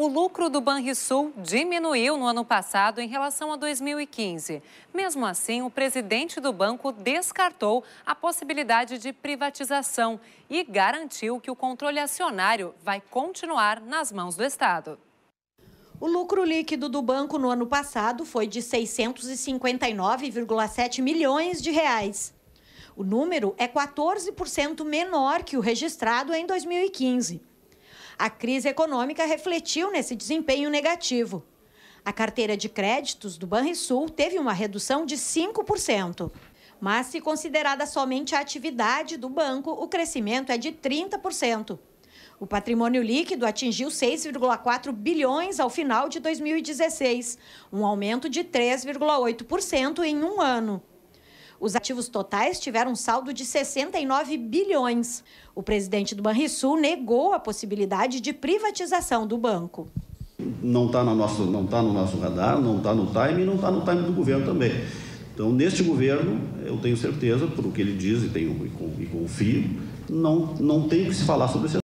O lucro do Banrisul diminuiu no ano passado em relação a 2015. Mesmo assim, o presidente do banco descartou a possibilidade de privatização e garantiu que o controle acionário vai continuar nas mãos do Estado. O lucro líquido do banco no ano passado foi de 659,7 milhões de reais. O número é 14% menor que o registrado em 2015. A crise econômica refletiu nesse desempenho negativo. A carteira de créditos do Banrisul teve uma redução de 5%. Mas, se considerada somente a atividade do banco, o crescimento é de 30%. O patrimônio líquido atingiu 6,4 bilhões ao final de 2016, um aumento de 3,8% em um ano. Os ativos totais tiveram um saldo de 69 bilhões. O presidente do Banrisul negou a possibilidade de privatização do banco. Não está no, nosso, não tá no nosso radar, não está no time e não está no time do governo também. Então, neste governo, eu tenho certeza, por o que ele diz e, tenho, e confio, não, não tem que se falar sobre esse